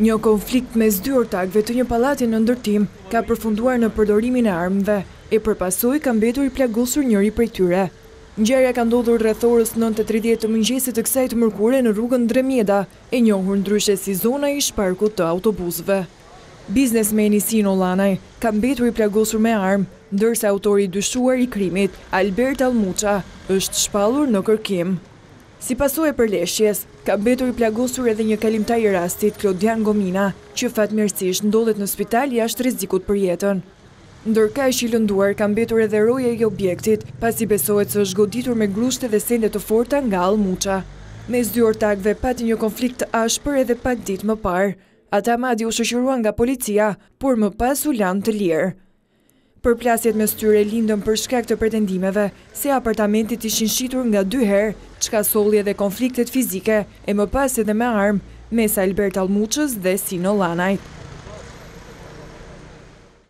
Një konflikt mes dy ortakëve të një pallati në ndërtim ka përfunduar në përdorimin e armëve, e për pasojë ka mbetur i plagosur njëri prej tyre. Ngjarja ka ndodhur rreth orës nëntë e tridhjetë të mëngjesit të kësaj të mërkure në rrugën Ndre Mjeda, e njohur ndryshe si zona e ish-parkut të autobusëve. Biznesmeni Sino Llanaj ka mbetur i plagosur me armë, ndërsa autori i dyshuar i krimit, Albert Allmuça, është shpallur në kërkim. Si pasojë e përleshjes, ka mbetur i plagosur edhe një kalimtar i rastit, Klodian Gomina, që fatmirësisht ndodhet në spital jashtë rrezikut për jetën. Ndërkaq, i lënduar ka mbetur edhe roja i objektit, pasi besohet se është goditur me grushte dhe sende të forta nga Allmuça. Mes dy ortakëve pati një konflikt të ashpër edhe pak ditë më parë. Ata madje u shoqëruan nga policia, por më pas u lanë të lirë. Përplasjet mes tyre lindën për shkak të pretendimeve se apartamentet ishin shitur nga dy herë, çka solli edhe konfliktet fizike e më pas edhe me armë mes Albert Allmuçës dhe Sino Llanajt.